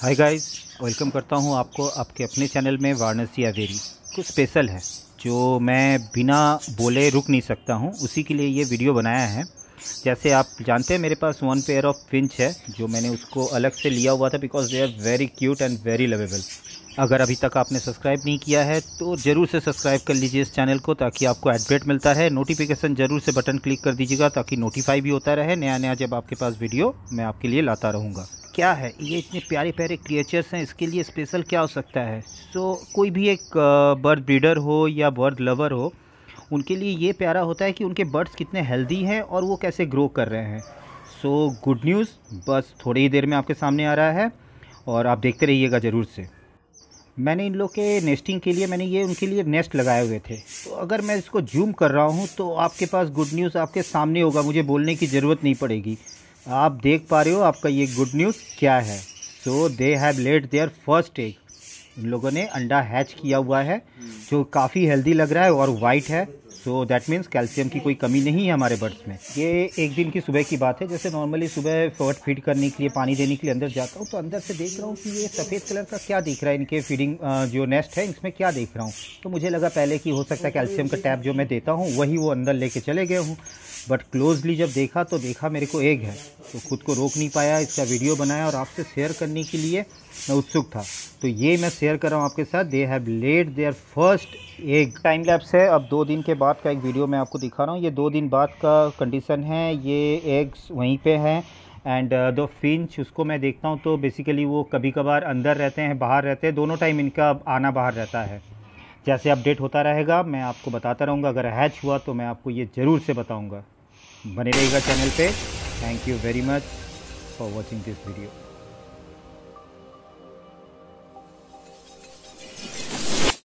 Hi guys welcome करता हूँ आपको आपके अपने चैनल में वाराणसी अवेरी कुछ स्पेशल है, जो मैं बिना बोले रुक नहीं सकता हूँ। उसी के लिए ये वीडियो बनाया है। जैसे आप जानते हैं, मेरे पास वन पेयर ऑफ़ फिंच है, जो मैंने उसको अलग से लिया हुआ था because they are very cute and very lovable अगर अभी तक आपने सब्सक्राइब नहीं किया है तो ज़रूर से सब्सक्राइब कर लीजिए इस चैनल को, ताकि आपको एडवेट मिलता है नोटिफिकेशन ज़रूर से बटन क्लिक कर दीजिएगा, ताकि नोटिफाई भी होता रहे। नया नया जब आपके पास वीडियो मैं आपके लिए लाता रहूँगा। क्या है? ये इतने प्यारे प्यारे क्रिएचर्स हैं इसके लिए स्पेशल क्या हो सकता है? सो so, कोई भी एक बर्ड ब्रीडर हो या बर्ड लवर हो उनके लिए ये प्यारा होता है कि उनके बर्ड्स कितने हेल्दी हैं और वो कैसे ग्रो कर रहे हैं। सो गुड न्यूज़ बस थोड़ी ही देर में आपके सामने आ रहा है और आप देखते रहिएगा ज़रूर से। मैंने इन लोग के नेस्टिंग के लिए मैंने ये उनके लिए नेस्ट लगाए हुए थे। तो अगर मैं इसको जूम कर रहा हूँ तो आपके पास गुड न्यूज़ आपके सामने होगा मुझे बोलने की ज़रूरत नहीं पड़ेगी। आप देख पा रहे हो आपका ये गुड न्यूज़ क्या है? So they have laid their first egg उन लोगों ने अंडा हैच किया हुआ है, जो काफ़ी हेल्दी लग रहा है और वाइट है। सो दैट मीन्स कैल्शियम की कोई कमी नहीं है हमारे बर्ड्स में। ये एक दिन की सुबह की बात है, जैसे नॉर्मली सुबह फर्ट फ़ीड करने के लिए, पानी देने के लिए अंदर जाता हूँ तो अंदर से देख रहा हूँ कि ये सफ़ेद कलर का क्या दिख रहा है, इनके फीडिंग जो नेस्ट है, इसमें क्या देख रहा हूँ। तो मुझे लगा पहले कि हो सकता है कैल्शियम का टैप जो मैं देता हूँ, वही वो अंदर लेके चले गए हूँ। बट क्लोजली जब देखा तो देखा मेरे को एग है। तो खुद को रोक नहीं पाया, इसका वीडियो बनाया और आपसे शेयर करने के लिए मैं उत्सुक था। तो ये मैं शेयर कर रहा हूँ आपके साथ। They have laid their first egg time lapse है, अब दो दिन के बाद का एक वीडियो मैं आपको दिखा रहा हूँ। ये दो दिन बाद का कंडीशन है। ये एग्स वहीं पे हैं एंड दो फिंच उसको मैं देखता हूँ तो बेसिकली वो कभी कभार अंदर रहते हैं, बाहर रहते हैं। दोनों टाइम इनका आना बाहर रहता है। जैसे अपडेट होता रहेगा, मैं आपको बताता रहूँगा। अगर हैच हुआ तो मैं आपको ये ज़रूर से बताऊँगा। बने रहेगा चैनल पर thank you very much for watching this video